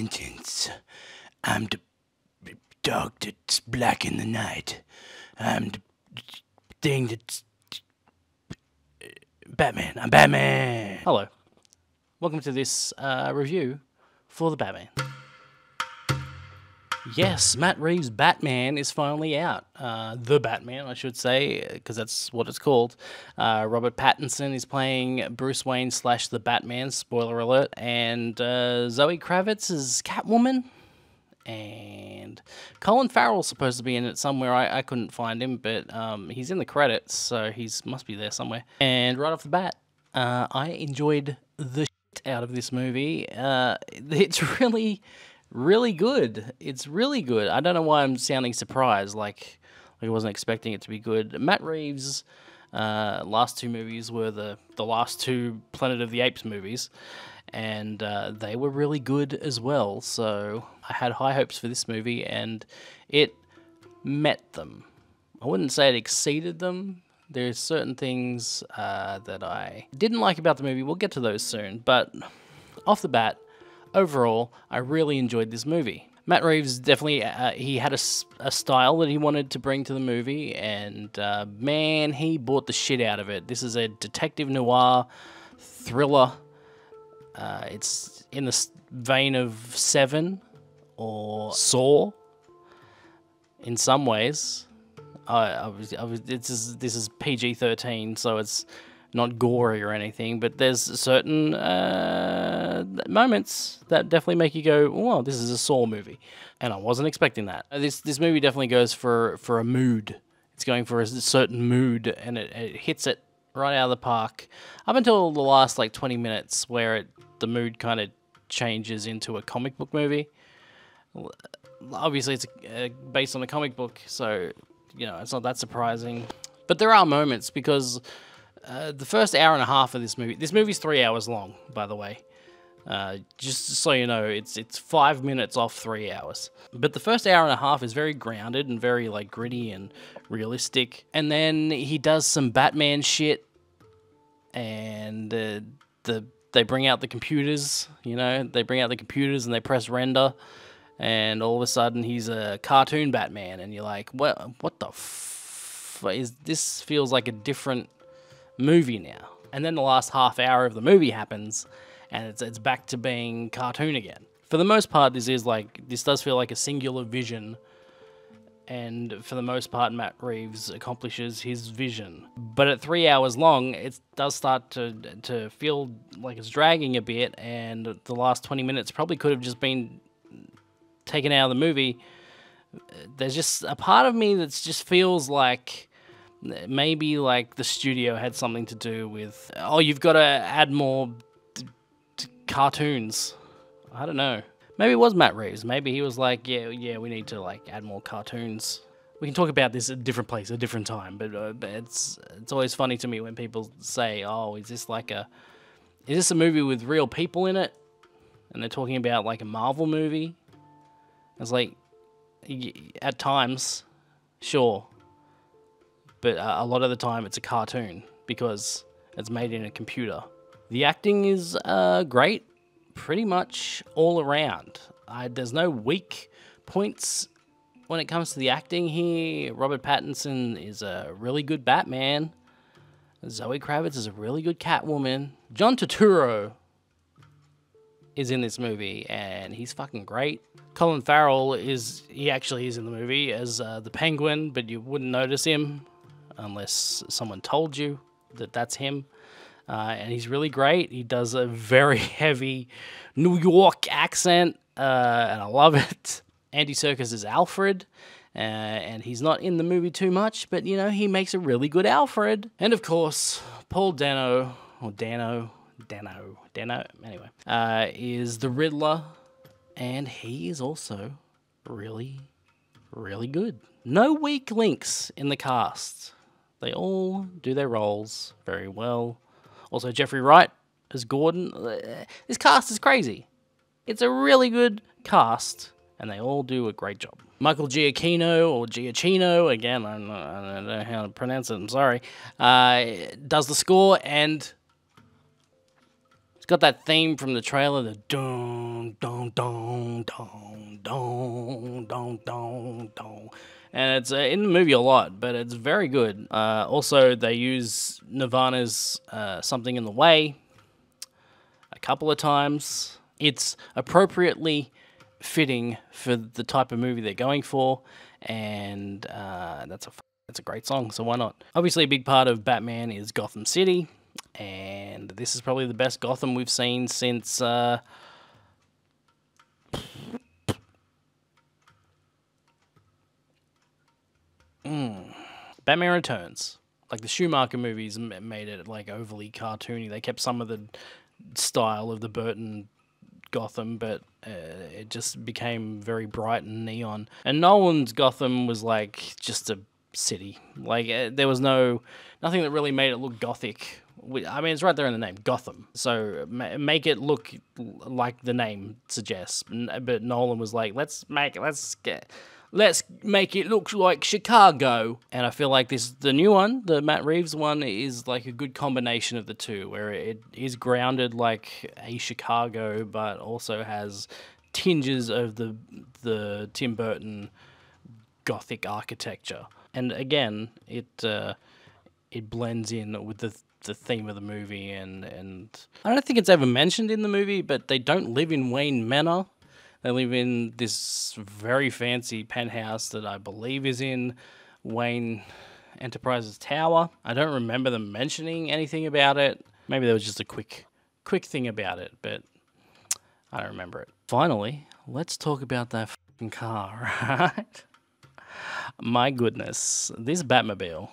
vengeance. I'm the dog that's black in the night. I'm the thing that's Batman. I'm Batman. Hello. Welcome to this uh, review for the Batman. Yes, Matt Reeves' Batman is finally out. Uh, the Batman, I should say, because that's what it's called. Uh, Robert Pattinson is playing Bruce Wayne slash the Batman, spoiler alert, and uh, Zoe Kravitz is Catwoman. And Colin Farrell's supposed to be in it somewhere. I, I couldn't find him, but um, he's in the credits, so he must be there somewhere. And right off the bat, uh, I enjoyed the shit out of this movie. Uh, it's really really good. It's really good. I don't know why I'm sounding surprised, like, like I wasn't expecting it to be good. Matt Reeves' uh, last two movies were the, the last two Planet of the Apes movies, and uh, they were really good as well. So I had high hopes for this movie, and it met them. I wouldn't say it exceeded them. There's certain things uh, that I didn't like about the movie. We'll get to those soon, but off the bat, overall, I really enjoyed this movie. Matt Reeves definitely uh, he had a, a, style that he wanted to bring to the movie, and uh, man, he bought the shit out of it. This is a detective noir thriller. Uh, it's in the vein of Seven or Saw in some ways. I, I was, I was, this is this is PG thirteen, so it's not gory or anything, but there's certain uh, moments that definitely make you go, "Well, this is a Saw movie," and I wasn't expecting that. This this movie definitely goes for for a mood. It's going for a certain mood, and it, it hits it right out of the park. Up until the last like 20 minutes, where it the mood kind of changes into a comic book movie. Obviously, it's uh, based on a comic book, so you know it's not that surprising. But there are moments because uh, the first hour and a half of this movie. This movie's three hours long, by the way. Uh, just so you know, it's it's five minutes off three hours. But the first hour and a half is very grounded and very like gritty and realistic. And then he does some Batman shit, and uh, the they bring out the computers. You know, they bring out the computers and they press render, and all of a sudden he's a cartoon Batman, and you're like, what? What the? F- is this feels like a different movie now. And then the last half hour of the movie happens, and it's it's back to being cartoon again. For the most part, this is like this does feel like a singular vision, and for the most part, Matt Reeves accomplishes his vision. But at three hours long, it does start to to feel like it's dragging a bit, and the last twenty minutes probably could have just been taken out of the movie. There's just a part of me that just feels like maybe like the studio had something to do with oh you've got to add more cartoons. I don't know. Maybe it was matt reeves. Maybe he was like yeah yeah we need to like add more cartoons. We can talk about this at a different place a different time but, uh, but it's it's always funny to me when people say oh is this like a is this a movie with real people in it? And they're talking about like a marvel movie. It's like at times sure but uh, a lot of the time it's a cartoon because it's made in a computer. The acting is uh, great, pretty much all around. I, there's no weak points when it comes to the acting here. Robert Pattinson is a really good Batman. Zoe Kravitz is a really good Catwoman. John Turturro is in this movie, and he's fucking great. Colin Farrell is he actually is in the movie as uh, the Penguin, but you wouldn't notice him unless someone told you that that's him. Uh, and he's really great. He does a very heavy New York accent, uh, and I love it. Andy Serkis is Alfred, uh, and he's not in the movie too much, but you know, he makes a really good Alfred. And of course, Paul Dano, or Dano, Dano, Dano, anyway, uh, is the Riddler, and he is also really, really good. No weak links in the cast. They all do their roles very well. Also, Jeffrey Wright as Gordon. Uh, this cast is crazy. It's a really good cast, and they all do a great job. Michael Giacchino, or Giacchino, again, I don't know, how to pronounce it, I'm sorry, uh, does the score, and it's got that theme from the trailer, the dong, dong, dong, dong, dong, dong, dong, dong and it's uh, in the movie a lot, but it's very good. Uh, also, they use Nirvana's uh, "Something in the Way" a couple of times. It's appropriately fitting for the type of movie they're going for, and uh, that's a that's a great song. So why not? Obviously, a big part of Batman is Gotham City, and this is probably the best Gotham we've seen since. Batman Returns. Like the Schumacher movies made it like overly cartoony. They kept some of the style of the Burton Gotham, but uh, it just became very bright and neon. And Nolan's Gotham was like just a city. Like uh, there was no nothing that really made it look gothic. I mean, it's right there in the name, Gotham. So ma- make it look like the name suggests. But Nolan was like, let's make it, let's get. Let's make it look like Chicago, and I feel like this the new one, the Matt Reeves one, is like a good combination of the two, where it is grounded like a Chicago, but also has tinges of the the Tim Burton gothic architecture. And again, it uh, it blends in with the the theme of the movie and and I don't think it's ever mentioned in the movie, but they don't live in Wayne Manor. They live in this very fancy penthouse that I believe is in Wayne Enterprises Tower. I don't remember them mentioning anything about it. Maybe there was just a quick quick thing about it, but I don't remember it. Finally, let's talk about that fucking car, right? My goodness, this Batmobile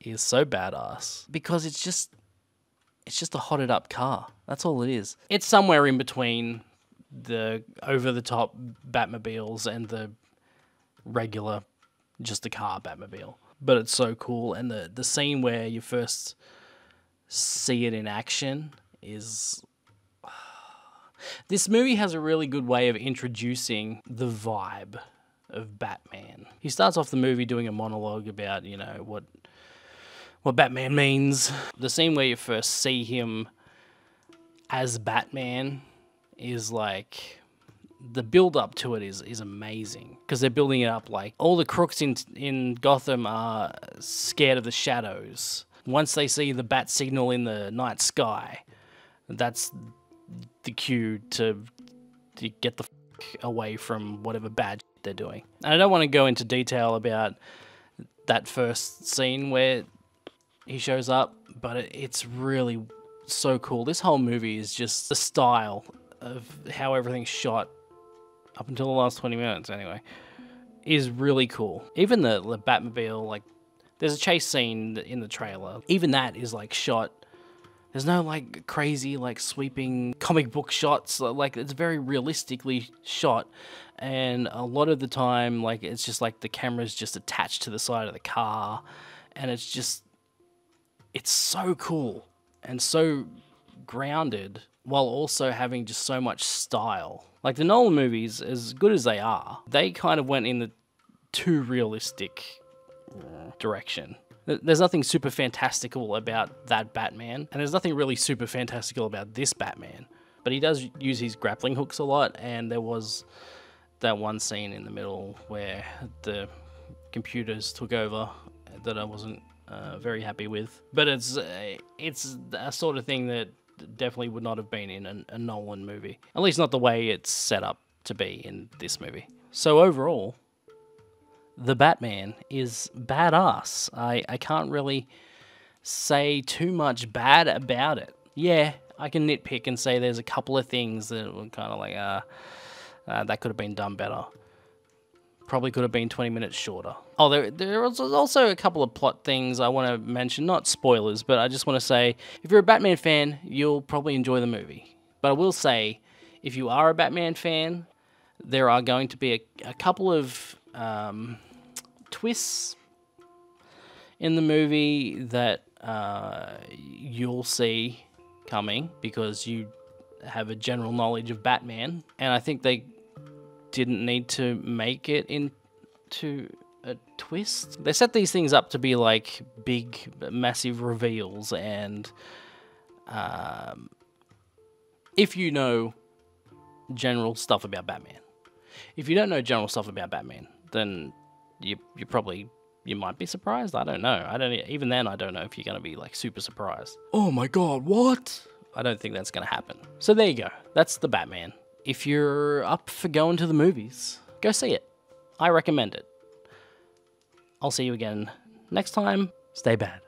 is so badass because it's just it's just a hotted up car. That's all it is. It's somewhere in between the over the top Batmobiles and the regular just a car Batmobile. But it's so cool and the the scene where you first see it in action is this movie has a really good way of introducing the vibe of Batman. He starts off the movie doing a monologue about, you know, what what Batman means. The scene where you first see him as Batman is like the build up to it is is amazing because they're building it up like all the crooks in in Gotham are scared of the shadows. Once they see the bat signal in the night sky, that's the cue to to get the away from whatever bad they're doing. And I don't want to go into detail about that first scene where he shows up, but it, it's really so cool. This whole movie is just the style of how everything's shot up until the last 20 minutes anyway is really cool. Even the, the Batmobile like there's a chase scene in the trailer. Even that is like shot. There's no like crazy like sweeping comic book shots. Like it's very realistically shot. And a lot of the time like it's just like the camera's just attached to the side of the car. And it's just it's so cool and so grounded while also having just so much style. Like the Nolan movies, as good as they are, they kind of went in the too realistic uh, direction. There's nothing super fantastical about that Batman, and there's nothing really super fantastical about this Batman. But he does use his grappling hooks a lot, and there was that one scene in the middle where the computers took over that I wasn't uh, very happy with. But it's uh, it's a sort of thing that definitely would not have been in a, a Nolan movie. At least not the way it's set up to be in this movie. So overall, the Batman is badass. I, I can't really say too much bad about it. Yeah, I can nitpick and say there's a couple of things that were kind of like, uh, uh, that could have been done better. Probably could have been 20 minutes shorter. Oh, there, there was also a couple of plot things I want to mention. Not spoilers, but I just want to say if you're a Batman fan, you'll probably enjoy the movie. But I will say, if you are a Batman fan, there are going to be a, a couple of um, twists in the movie that uh, you'll see coming because you have a general knowledge of Batman, and I think they didn't need to make it into a twist. They set these things up to be like big, massive reveals, and um, if you know general stuff about Batman, if you don't know general stuff about Batman, then you you probably you might be surprised. I don't know. I don't even then I don't know if you're gonna be like super surprised. Oh my god, what? I don't think that's gonna happen. So there you go. That's the Batman. If you're up for going to the movies, go see it. I recommend it. I'll see you again next time. Stay bad.